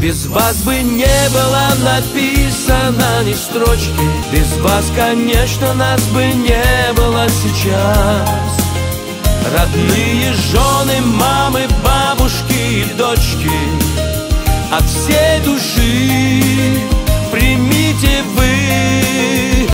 Без вас бы не было написано ни строчки. Без вас, конечно, нас бы не было сейчас. Родные жены, мамы, бабушки и дочки. От всей души.